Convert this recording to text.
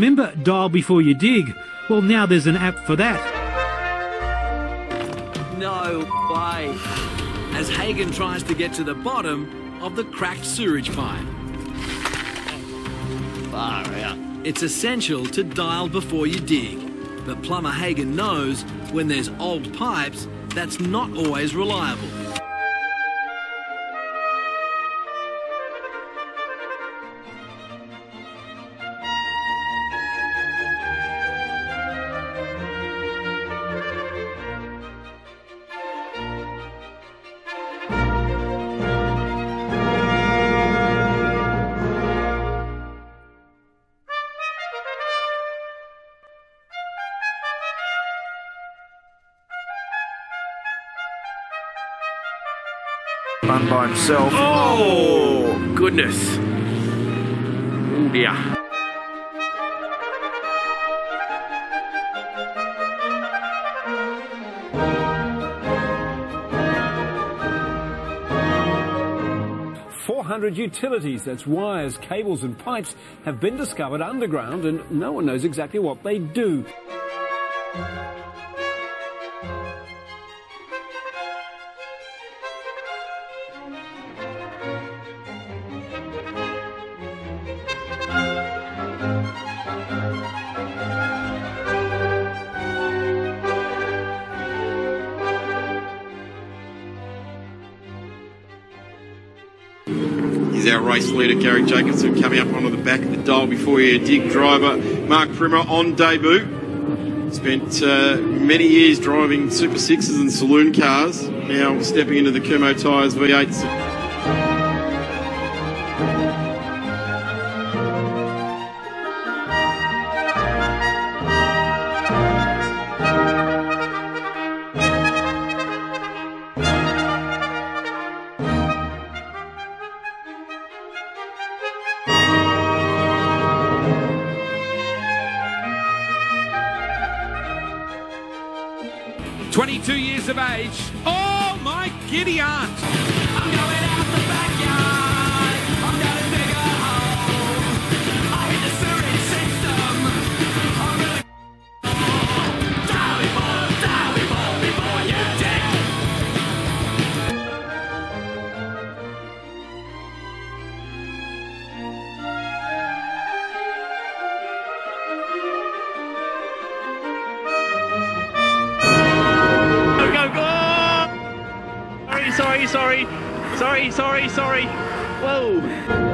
Remember Dial Before You Dig? Well, now there's an app for that. No way. As Hagen tries to get to the bottom of the cracked sewerage pipe. Far out. It's essential to dial before you dig. But Plumber Hagen knows when there's old pipes, that's not always reliable. Run by himself. Oh, goodness. Oh, dear. Four hundred utilities, that's wires, cables and pipes, have been discovered underground and no one knows exactly what they do. He's our race leader, Gary Jacobson, coming up onto the back of the dial before you. Dig driver Mark Primer on debut. Spent uh, many years driving Super Sixes and saloon cars. Now stepping into the Kumho Tyres V8s. 22 years of age. Oh, my giddy aunt. I'm going out the backyard. I'm going to dig a hole. I hit the sewage system. I'm going to... Die before, die before, before you dig. Sorry, sorry. Sorry, sorry, sorry. Whoa.